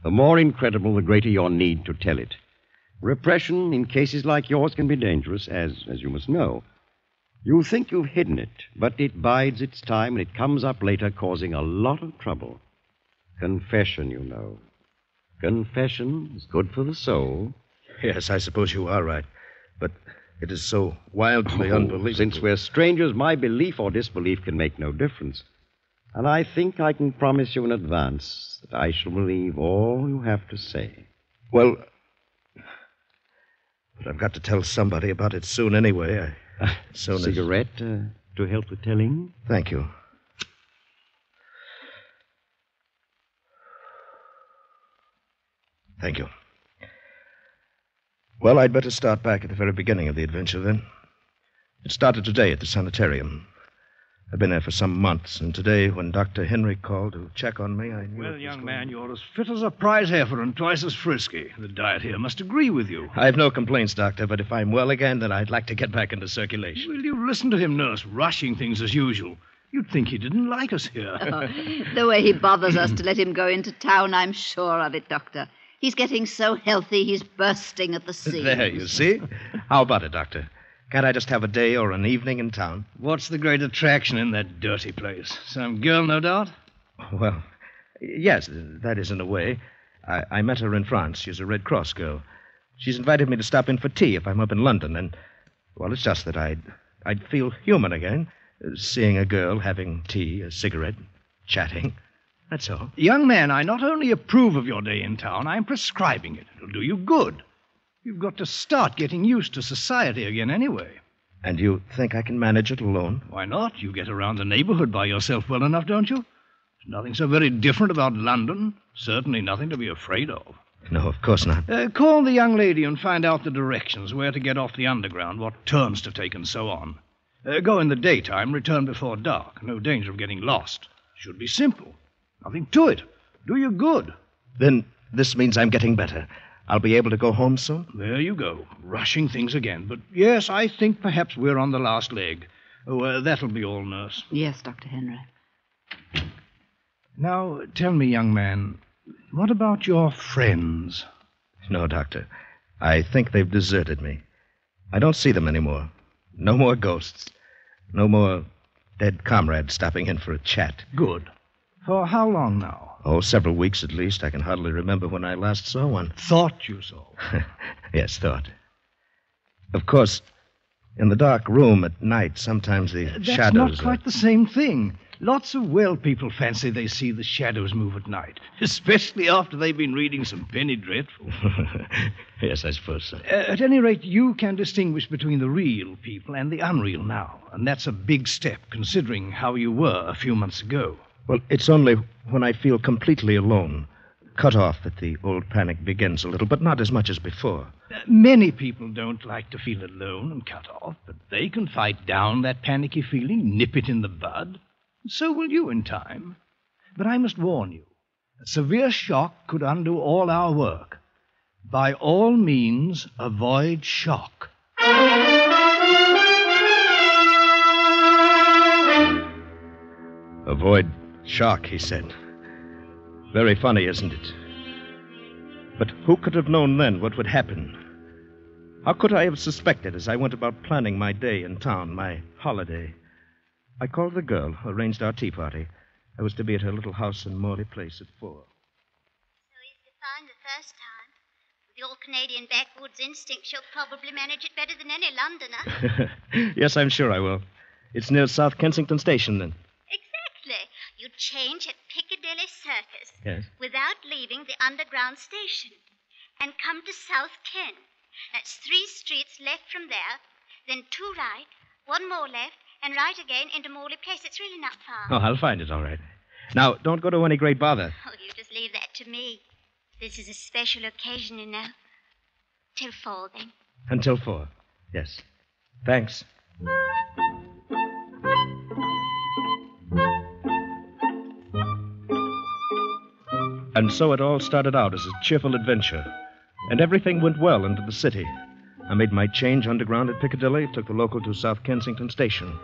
the more incredible, the greater your need to tell it. Repression in cases like yours can be dangerous, as, as you must know. You think you've hidden it, but it bides its time and it comes up later, causing a lot of trouble. Confession, you know. Confession is good for the soul. Yes, I suppose you are right. But it is so wildly Oh, unbelievable. Since we're strangers, my belief or disbelief can make no difference. And I think I can promise you in advance that I shall believe all you have to say. Well, but I've got to tell somebody about it soon anyway. I, as (laughs) soon as... Cigarette uh, to help the telling? Thank you. Thank you. Well, I'd better start back at the very beginning of the adventure then. It started today at the sanitarium. I've been there for some months, and today, when Dr. Henry called to check on me, I knew. it Well, was young going- man, you're as fit as a prize heifer and twice as frisky. The diet here must agree with you. I've no complaints, Doctor, but if I'm well again, then I'd like to get back into circulation. Will you listen to him, nurse, rushing things as usual? You'd think he didn't like us here. (laughs) Oh, the way he bothers us to let him go into town, I'm sure of it, Doctor. He's getting so healthy, he's bursting at the (laughs) seams. There, you see? How about it, Doctor? Can't I just have a day or an evening in town? What's the great attraction in that dirty place? Some girl, no doubt? Well, yes, that is in a way. I, I met her in France. She's a Red Cross girl. She's invited me to stop in for tea if I'm up in London, and well, it's just that I'd I'd feel human again, seeing a girl having tea, a cigarette, chatting. That's all. Young man, I not only approve of your day in town, I'm prescribing it. It'll do you good. You've got to start getting used to society again anyway. And you think I can manage it alone? Why not? You get around the neighborhood by yourself well enough, don't you? There's nothing so very different about London. Certainly nothing to be afraid of. No, of course not. Uh, call the young lady and find out the directions, where to get off the underground, what turns to take, and so on. Uh, go in the daytime, return before dark. No danger of getting lost. Should be simple. Nothing to it. Do you good. Then this means I'm getting better. I'll be able to go home soon? There you go, rushing things again. But yes, I think perhaps we're on the last leg. Oh, uh, that'll be all, nurse. Yes, Dr. Henry. Now, tell me, young man, what about your friends? No, Doctor. I think they've deserted me. I don't see them anymore. No more ghosts. No more dead comrades stopping in for a chat. Good. For how long now? Oh, several weeks at least. I can hardly remember when I last saw one. (laughs) Thought you saw. yes, thought. Of course, in the dark room at night, sometimes the That's shadows. not are- quite the same thing. Lots of well people fancy they see the shadows move at night, (laughs) especially after they've been reading some penny dreadful. (laughs) yes, I suppose so. Uh, at any rate, you can distinguish between the real people and the unreal now, and that's a big step considering how you were a few months ago. Well, it's only when I feel completely alone, cut off, that the old panic begins a little, but not as much as before. Uh, Many people don't like to feel alone and cut off, but they can fight down that panicky feeling, nip it in the bud. So will you in time. But I must warn you A severe shock could undo all our work. By all means, avoid shock. Avoid shock, he said. Very funny, isn't it? But who could have known then what would happen? How could I have suspected as I went about planning my day in town, my holiday? I called the girl, arranged our tea party. I was to be at her little house in Morley Place at four. So he's defined the first time. With your Canadian backwoods instinct, she'll probably manage it better than any Londoner. (laughs) yes, I'm sure I will. It's near South Kensington Station, then. Change at Piccadilly Circus Yes. without leaving the underground station and come to South Ken. That's three streets left from there, then two right, one more left, and right again into Morley Place. It's really not far. Oh, I'll find it, all right. Now, don't go to any great bother. Oh, you just leave that to me. This is a special occasion, you know. Till four, then. Until four. Yes. Thanks. And so it all started out as a cheerful adventure. And everything went well into the city. I made my change underground at Piccadilly, took the local to South Kensington Station.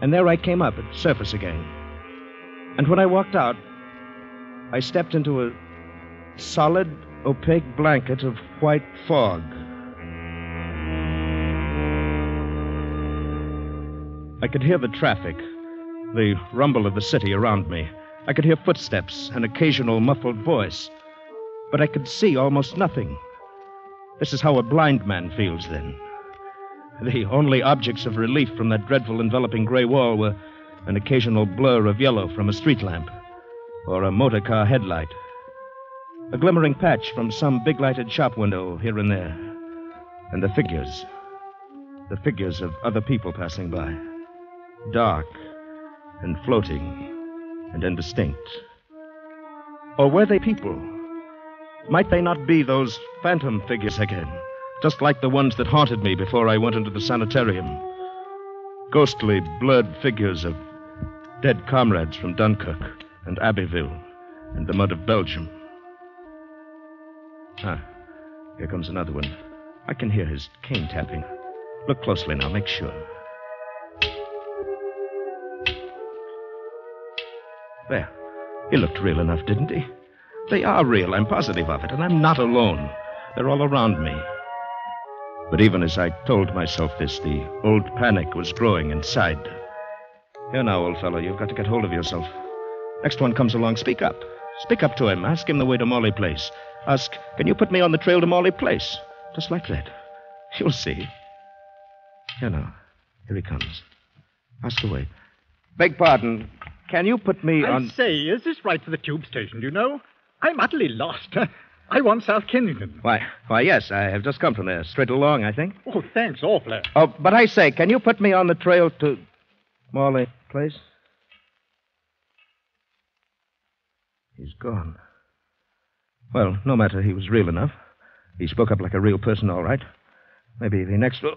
And there I came up at surface again. And when I walked out, I stepped into a solid, opaque blanket of white fog. I could hear the traffic, the rumble of the city around me. I could hear footsteps, an occasional muffled voice. But I could see almost nothing. This is how a blind man feels then. The only objects of relief from that dreadful enveloping gray wall were an occasional blur of yellow from a street lamp or a motor car headlight, a glimmering patch from some big lighted shop window here and there, and the figures, the figures of other people passing by, dark and floating and indistinct. Or were they people? Might they not be those phantom figures again, just like the ones that haunted me before I went into the sanitarium? Ghostly, blurred figures of dead comrades from Dunkirk and Abbeville and the mud of Belgium. Ah, here comes another one. I can hear his cane tapping. Look closely now, make sure. There. He looked real enough, didn't he? They are real, I'm positive of it, and I'm not alone. They're all around me. But even as I told myself this, the old panic was growing inside. Here now, old fellow, you've got to get hold of yourself. Next one comes along, speak up. Speak up to him. Ask him the way to Morley Place. Ask, can you put me on the trail to Morley Place? Just like that. (laughs) You'll see. Here now. Here he comes. Ask the way. Beg pardon. Can you put me I on. say, is this right for the tube station, do you know? I'm utterly lost. (laughs) I want South Kensington. Why, why, yes, I have just come from there. Straight along, I think. Oh, thanks awfully. Oh, but I say, can you put me on the trail to Morley Place? He's gone. Well, no matter, he was real enough. He spoke up like a real person, all right. Maybe the next. (coughs)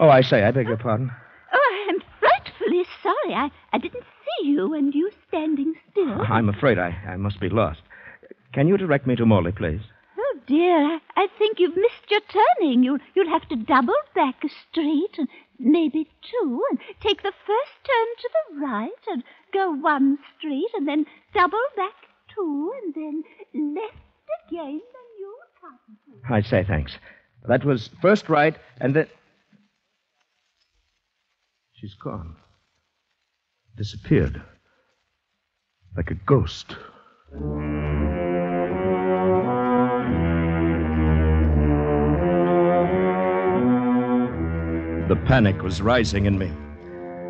Oh, I say, I beg your pardon. Oh, I'm frightfully sorry. I, I didn't see you and you standing still. I'm afraid I, I must be lost. Can you direct me to Morley please? Oh, dear, I, I think you've missed your turning. You'll, you'll have to double back a street and maybe two and take the first turn to the right and go one street and then double back two and then left again. and you'll come. to... I'd say thanks. That was first right, and then. She's gone. Disappeared. Like a ghost. The panic was rising in me.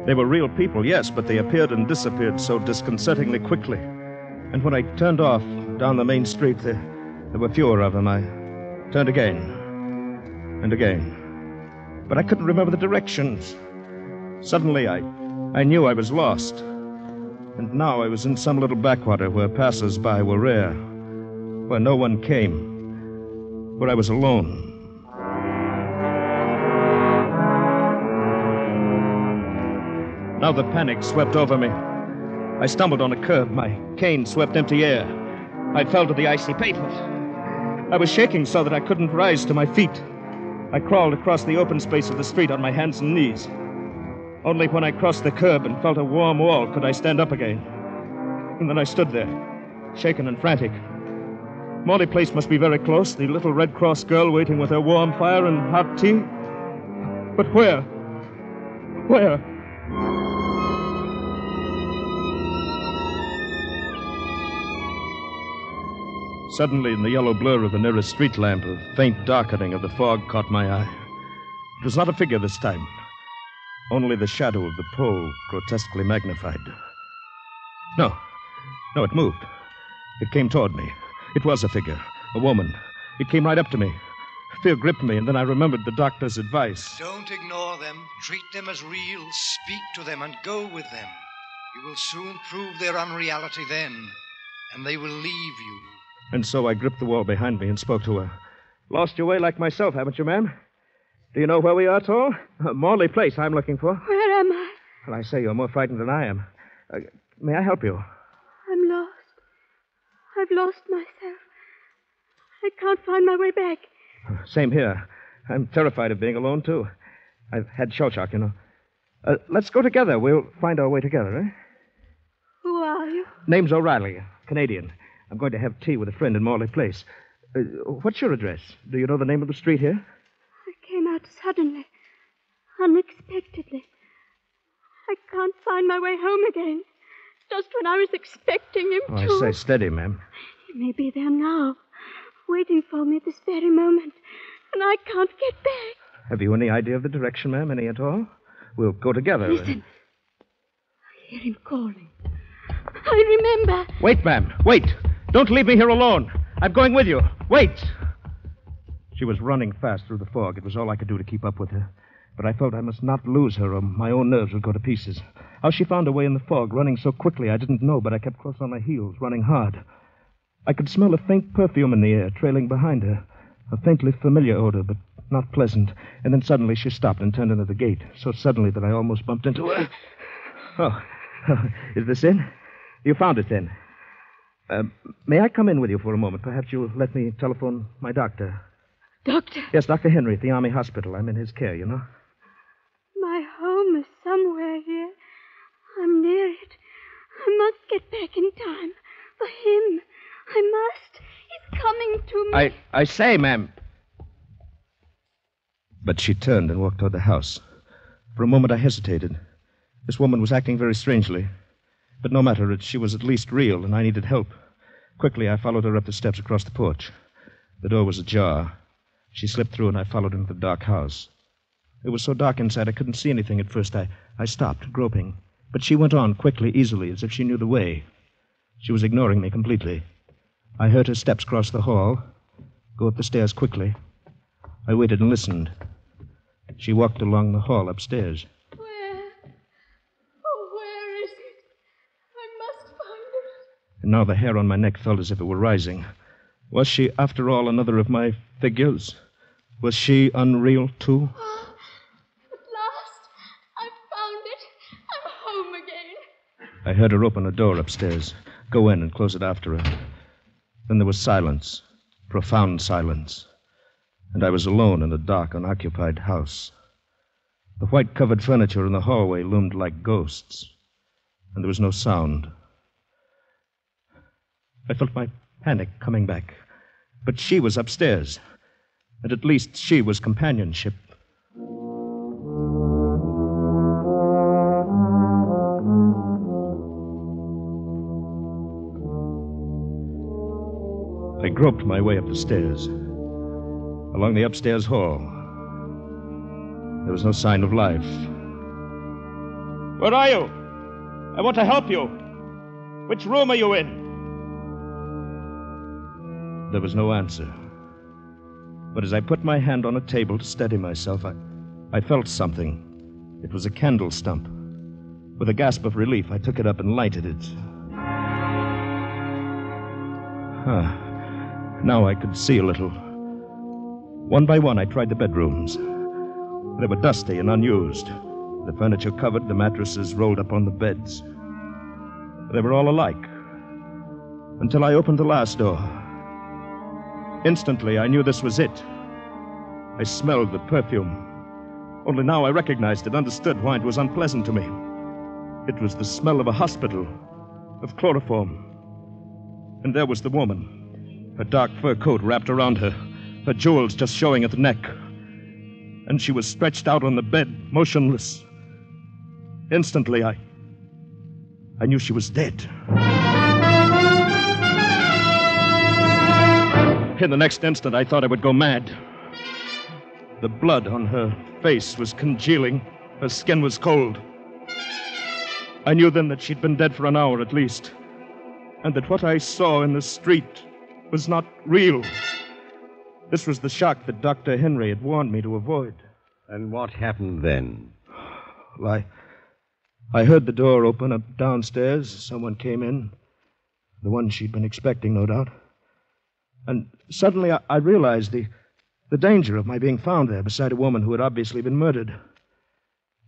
They were real people, yes, but they appeared and disappeared so disconcertingly quickly. And when I turned off down the main street, there, there were fewer of them. I turned again and again. But I couldn't remember the directions. Suddenly, I, I knew I was lost. And now I was in some little backwater where passers-by were rare, where no one came, where I was alone. Now the panic swept over me. I stumbled on a curb. My cane swept empty air. I fell to the icy pavement. I was shaking so that I couldn't rise to my feet. I crawled across the open space of the street on my hands and knees. Only when I crossed the curb and felt a warm wall could I stand up again. And then I stood there, shaken and frantic. Morley Place must be very close, the little Red Cross girl waiting with her warm fire and hot tea. But where? Where? Suddenly, in the yellow blur of the nearest street lamp, a faint darkening of the fog caught my eye. It was not a figure this time, only the shadow of the pole grotesquely magnified. No, no, it moved. It came toward me. It was a figure, a woman. It came right up to me. Fear gripped me, and then I remembered the doctor's advice. Don't ignore them. Treat them as real. Speak to them and go with them. You will soon prove their unreality then, and they will leave you. And so I gripped the wall behind me and spoke to her. Lost your way like myself, haven't you, ma'am? Do you know where we are at all? Morley Place, I'm looking for. Where am I? Well, I say you're more frightened than I am. Uh, may I help you? I'm lost. I've lost myself. I can't find my way back. Same here. I'm terrified of being alone, too. I've had shell shock, you know. Uh, let's go together. We'll find our way together, eh? Who are you? Name's O'Reilly, Canadian. I'm going to have tea with a friend in Morley Place. Uh, what's your address? Do you know the name of the street here? I suddenly, unexpectedly. I can't find my way home again. Just when I was expecting him Oh, I to. say, steady, ma'am. He may be there now, waiting for me at this very moment, and I can't get back. Have you any idea of the direction, ma'am? Any at all? We'll go together. Listen. I hear him calling. I remember. Wait, ma'am. Wait. Don't leave me here alone. I'm going with you. Wait. She was running fast through the fog. It was all I could do to keep up with her. But I felt I must not lose her, or my own nerves would go to pieces. How she found her way in the fog, running so quickly, I didn't know, but I kept close on my heels, running hard. I could smell a faint perfume in the air, trailing behind her. A faintly familiar odor, but not pleasant. And then suddenly she stopped and turned into the gate, so suddenly that I almost bumped into her. Oh, (laughs) is this in? You found it then? Uh, may I come in with you for a moment? Perhaps you'll let me telephone my doctor. Doctor, Yes, Dr. Henry at the Army Hospital. I'm in his care, you know. my home is somewhere here. I'm near it. I must get back in time. For him. I must. He's coming to me. I, I say, ma'am. But she turned and walked toward the house. For a moment, I hesitated. This woman was acting very strangely. But no matter, it, she was at least real, and I needed help. Quickly, I followed her up the steps across the porch. The door was ajar. She slipped through, and I followed into the dark house. It was so dark inside, I couldn't see anything at first. I, I stopped, groping. But she went on quickly, easily, as if she knew the way. She was ignoring me completely. I heard her steps cross the hall, go up the stairs quickly. I waited and listened. She walked along the hall upstairs. Where? Oh, where is it? I must find it. And now the hair on my neck felt as if it were rising. Was she, after all, another of my figures? Was she unreal, too? Oh, (gasps) At last, I've found it. I'm home again. I heard her open a door upstairs, go in and close it after her. Then there was silence, profound silence, and I was alone in a dark, unoccupied house. The white covered furniture in the hallway loomed like ghosts, and there was no sound. I felt my panic coming back, but she was upstairs, and at least she was companionship. I groped my way up the stairs, along the upstairs hall. There was no sign of life. Where are you? I want to help you. Which room are you in? There was no answer. But as I put my hand on a table to steady myself, I, I felt something. It was a candle stump. With a gasp of relief, I took it up and lighted it. Huh. Now I could see a little. One by one, I tried the bedrooms. They were dusty and unused. The furniture covered, the mattresses rolled up on the beds. They were all alike. until I opened the last door. Instantly, I knew this was it. I smelled the perfume. Only now I recognized it, understood why it was unpleasant to me. It was the smell of a hospital, of chloroform. And there was the woman, her dark fur coat wrapped around her, her jewels just showing at the neck. And she was stretched out on the bed, motionless. Instantly, I. I knew she was dead. In the next instant, I thought I would go mad. The blood on her face was congealing, her skin was cold. I knew then that she'd been dead for an hour at least, and that what I saw in the street was not real. This was the shock that Dr. Henry had warned me to avoid. And what happened then? Well, I, I heard the door open up downstairs. Someone came in. The one she'd been expecting, no doubt. And suddenly I, I realized the, the danger of my being found there beside a woman who had obviously been murdered.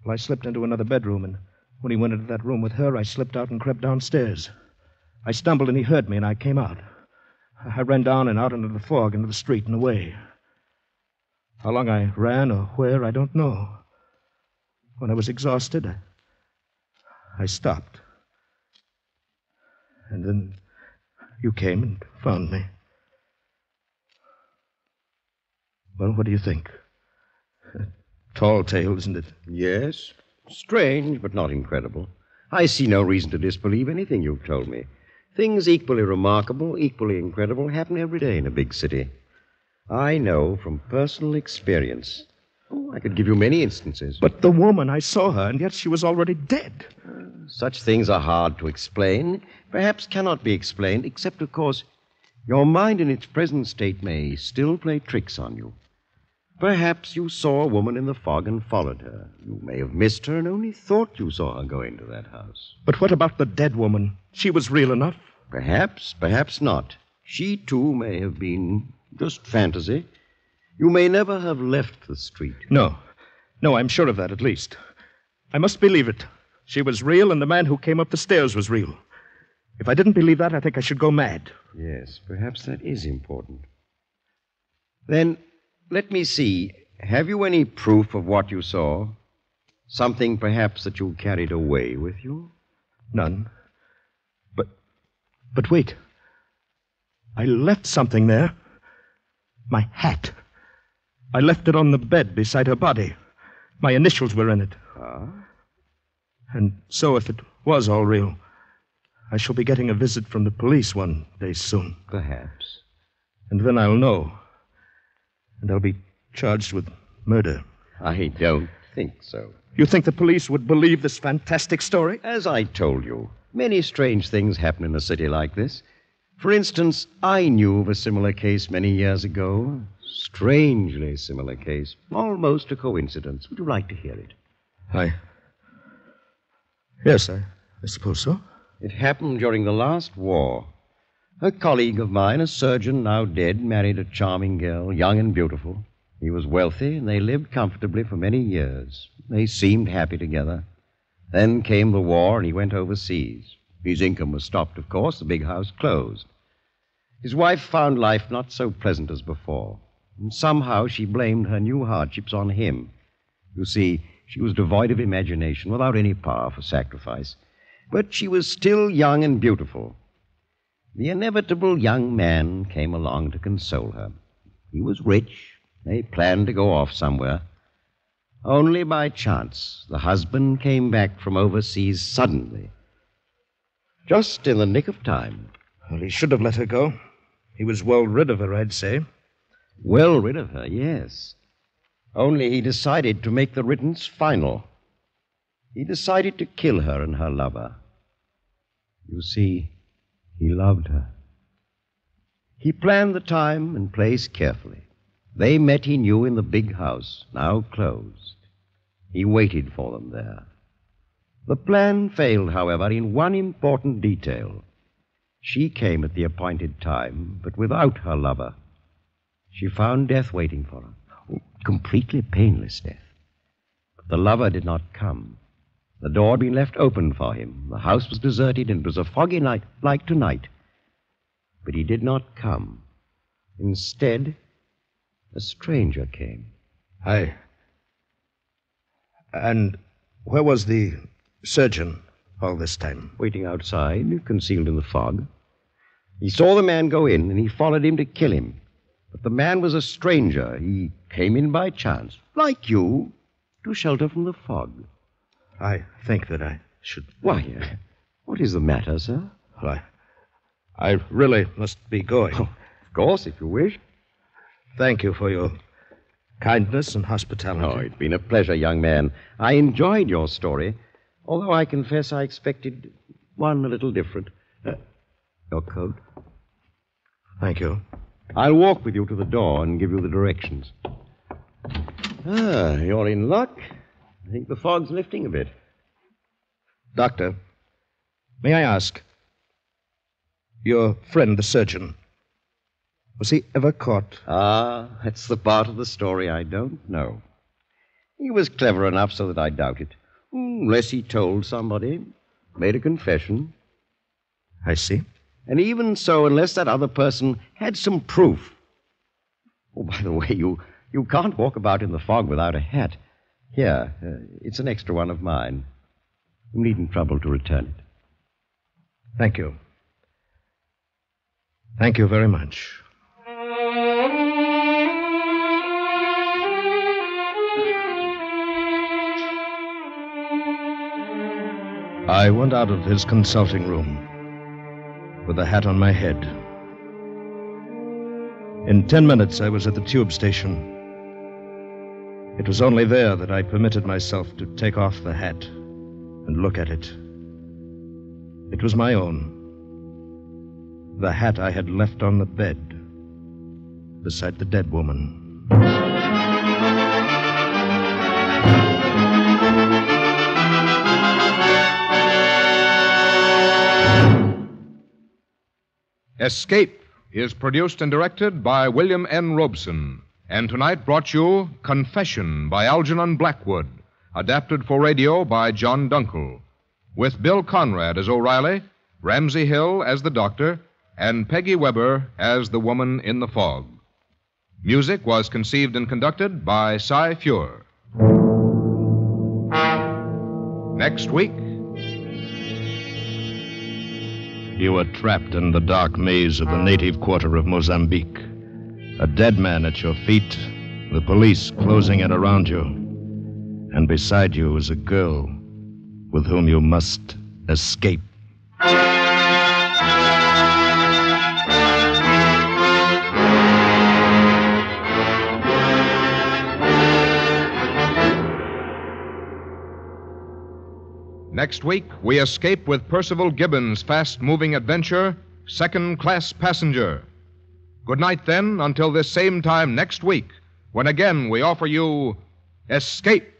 Well, I slipped into another bedroom, and when he went into that room with her, I slipped out and crept downstairs. I stumbled, and he heard me, and I came out. I ran down and out into the fog, into the street, and away. How long I ran or where, I don't know. When I was exhausted, I, I stopped. And then you came and found me. Well, what do you think? (laughs) Tall tale, isn't it? Yes. Strange, but not incredible. I see no reason to disbelieve anything you've told me. Things equally remarkable, equally incredible, happen every day in a big city. I know from personal experience. Oh, I could give you many instances. But the woman, I saw her, and yet she was already dead. Such things are hard to explain, perhaps cannot be explained, except, of course, your mind in its present state may still play tricks on you. Perhaps you saw a woman in the fog and followed her. You may have missed her and only thought you saw her go into that house. But what about the dead woman? She was real enough. Perhaps, perhaps not. She, too, may have been just fantasy. You may never have left the street. No. No, I'm sure of that, at least. I must believe it. She was real, and the man who came up the stairs was real. If I didn't believe that, I think I should go mad. Yes, perhaps that is important. Then let me see. Have you any proof of what you saw? Something perhaps that you carried away with you? None. But. But wait. I left something there. My hat. I left it on the bed beside her body. My initials were in it. Ah? And so, if it was all real, I shall be getting a visit from the police one day soon. Perhaps. And then I'll know. And I'll be charged with murder. I don't think so. You think the police would believe this fantastic story? As I told you, many strange things happen in a city like this. For instance, I knew of a similar case many years ago. Strangely similar case. Almost a coincidence. Would you like to hear it? I. Yes, I, I suppose so. It happened during the last war. A colleague of mine, a surgeon now dead, married a charming girl, young and beautiful. He was wealthy, and they lived comfortably for many years. They seemed happy together. Then came the war, and he went overseas. His income was stopped, of course, the big house closed. His wife found life not so pleasant as before, and somehow she blamed her new hardships on him. You see, she was devoid of imagination, without any power for sacrifice. But she was still young and beautiful. The inevitable young man came along to console her. He was rich. They planned to go off somewhere. Only by chance, the husband came back from overseas suddenly. Just in the nick of time. Well, he should have let her go. He was well rid of her, I'd say. Well rid of her, yes. Only he decided to make the riddance final. He decided to kill her and her lover. You see, he loved her. He planned the time and place carefully. They met, he knew, in the big house, now closed. He waited for them there. The plan failed, however, in one important detail. She came at the appointed time, but without her lover. She found death waiting for her. Oh, completely painless death. But the lover did not come. The door had been left open for him. The house was deserted, and it was a foggy night, like tonight. But he did not come. Instead, a stranger came. I. And where was the surgeon all this time? Waiting outside, concealed in the fog. He saw the man go in, and he followed him to kill him. But the man was a stranger. He came in by chance, like you, to shelter from the fog. I think that I should. Why, uh, what is the matter, sir? Well, I, I really must be going. Oh, of course, if you wish. Thank you for your kindness and hospitality. Oh, it's been a pleasure, young man. I enjoyed your story, although I confess I expected one a little different. Uh, your coat. Thank you. I'll walk with you to the door and give you the directions. Ah, you're in luck. I think the fog's lifting a bit. Doctor, may I ask? Your friend, the surgeon, was he ever caught? Ah, that's the part of the story I don't know. He was clever enough so that I doubt it. Unless he told somebody, made a confession. I see. And even so, unless that other person had some proof. Oh, by the way, you, you can't walk about in the fog without a hat. Here, uh, it's an extra one of mine. You needn't trouble to return it. Thank you. Thank you very much. I went out of his consulting room with the hat on my head. In ten minutes, I was at the tube station. It was only there that I permitted myself to take off the hat and look at it. It was my own. The hat I had left on the bed beside the dead woman. Escape is produced and directed by William N. Robson, and tonight brought you Confession by Algernon Blackwood, adapted for radio by John Dunkel, with Bill Conrad as O'Reilly, Ramsey Hill as the doctor, and Peggy Webber as the woman in the fog. Music was conceived and conducted by Cy Feuer. Next week, You were trapped in the dark maze of the native quarter of Mozambique. A dead man at your feet, the police closing in around you. And beside you is a girl with whom you must escape. Next week, we escape with Perceval Gibbon's fast moving adventure, Second Class Passenger. Good night, then, until this same time next week, when again we offer you Escape.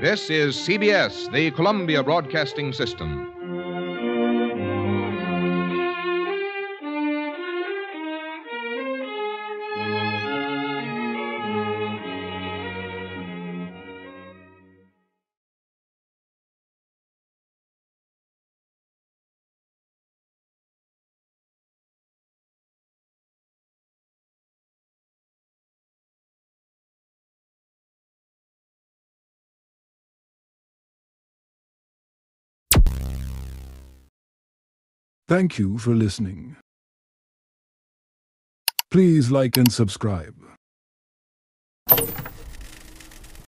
This is CBS, the Columbia Broadcasting System. Thank you for listening. Please like and subscribe.